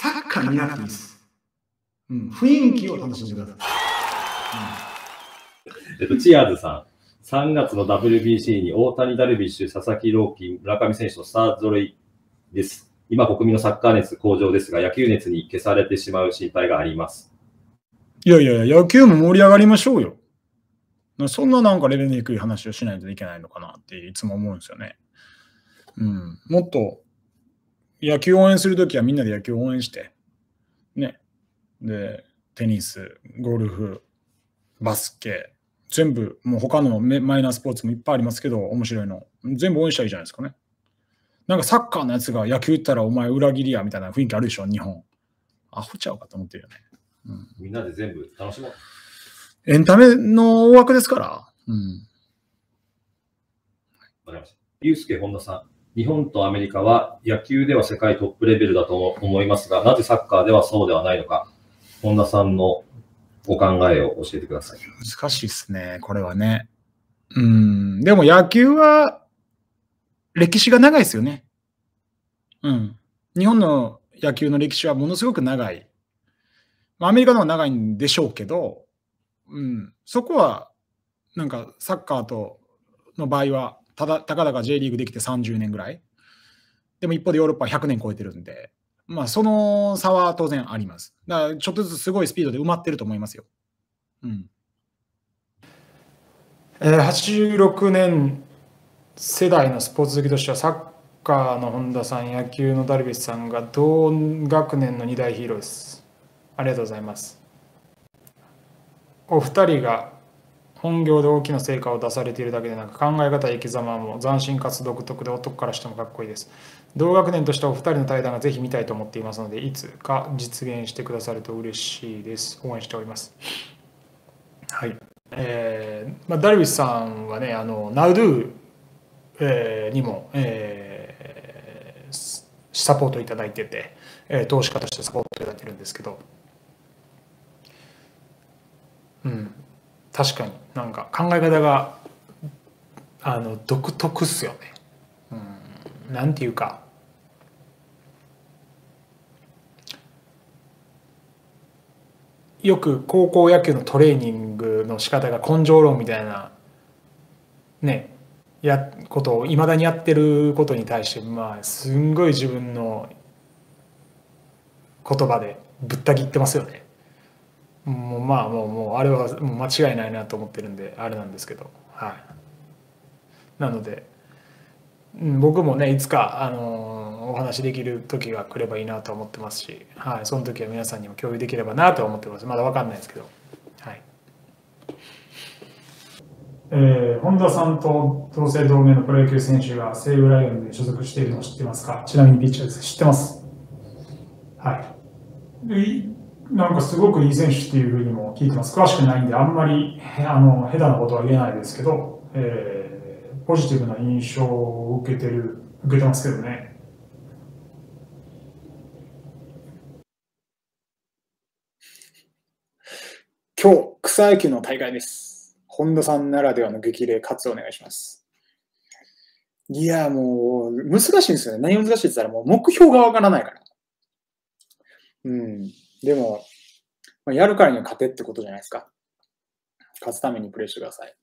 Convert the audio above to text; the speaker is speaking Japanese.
サッカー見なくていいです。うん、雰囲気を楽しんでください。えっと、チアーズさん。3月の WBC に大谷、ダルビッシュ、佐々木朗希、村上選手のスター揃いです。今、国民のサッカー熱向上ですが、野球熱に消されてしまう心配があります。いやいや、野球も盛り上がりましょうよ。そんななんかレベルの低い話をしないといけないのかなっていつも思うんですよね。うん。もっと野球応援するときはみんなで野球応援して、ね。で、テニス、ゴルフ、バスケ、全部、もう他のマイナースポーツもいっぱいありますけど、面白いの。全部応援したらいいじゃないですかね。なんかサッカーのやつが野球行ったらお前裏切りやみたいな雰囲気あるでしょ、日本。アホちゃうかと思ってるよね。うん、みんなで全部楽しもう。エンタメの大枠ですから。うん。わかりました。ゆうすけ本田さん。日本とアメリカは野球では世界トップレベルだと思いますが、なぜサッカーではそうではないのか。本田さんのお考えを教えてください。難しいですね、これはね。うん、でも野球は歴史が長いですよね。うん。日本の野球の歴史はものすごく長い。アメリカの方が長いんでしょうけど、うん、そこは、なんかサッカーとの場合は、ただたかだか J リーグできて30年ぐらい。でも一方でヨーロッパは100年超えてるんで、まあその差は当然あります。だからちょっとずつすごいスピードで埋まってると思いますよ。うん。えー、86年世代のスポーツ好きとしてはサッカーの本田さん、野球のダルビッシュさんが同学年の2大ヒーローです。ありがとうございます。お二人が本業で大きな成果を出されているだけでなく考え方や生き様も斬新かつ独特で男からしてもかっこいいです。同学年としてお二人の対談がぜひ見たいと思っていますのでいつか実現してくださると嬉しいです。応援しております。はい。えーまあ、ダルビッシュさんはね、あの、ナウドゥ、えー、にも、えー、サポートいただいてて、えー、投資家としてサポートいただいてるんですけど、うん、確かになんか考え方があの独特っすよね。うん、なんていうかよく高校野球のトレーニングの仕方が根性論みたいなねやことをいまだにやってることに対してまあすんごい自分の言葉でぶった切ってますよね。もうまあもうもうあれはもう間違いないなと思ってるんであれなんですけど。はい。なので僕もねいつかあのお話できる時が来ればいいなと思ってますし、はい、その時は皆さんにも共有できればなと思ってます。まだ分かんないですけど。はい。えー、本田さんと同姓同名のプロ野球選手が西武ライオンで所属しているのを知ってますか？ちなみにピッチャーです。知ってます。はいなんかすごくいい選手っていうふうにも聞いてます。詳しくないんで、あんまり、あの、下手なことは言えないですけど、えー、ポジティブな印象を受けてる、受けてますけどね。今日、草野球の大会です。本田さんならではの激励、活お願いします。いや、もう、難しいんですよね。何難しいって言ったら、もう目標がわからないから。うん。でも、まあ、やるからには勝てってことじゃないですか。勝つためにプレイしてください。